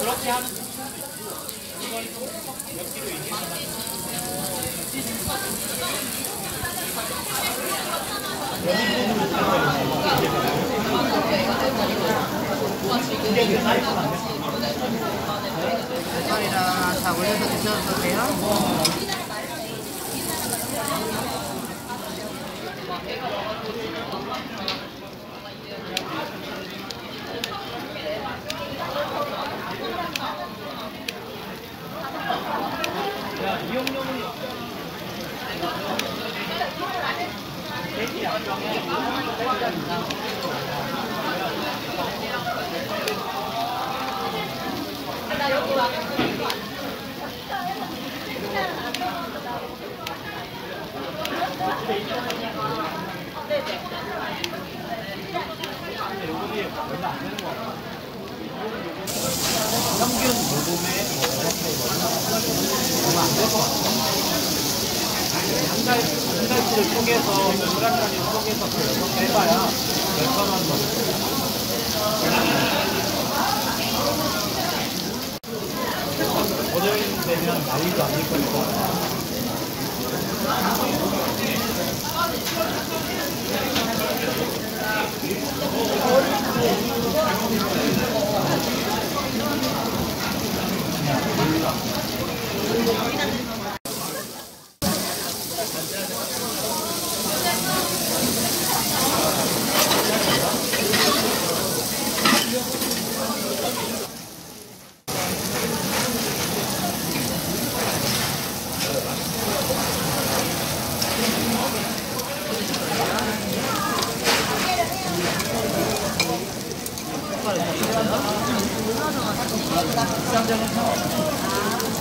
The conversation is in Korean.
그렇게 하는 이건 몇 킬로 이게 젓갈 이랑 다 올려서 드셔도 돼요. 야 이용료는 평균 녹음에 같아요. 한 달치를 몇 달까지 쪼개서 그렇게 해봐야 원 정도. 모델 되면 난리도 아닐 거니까. 숟가락 다 주세요. 쌈장은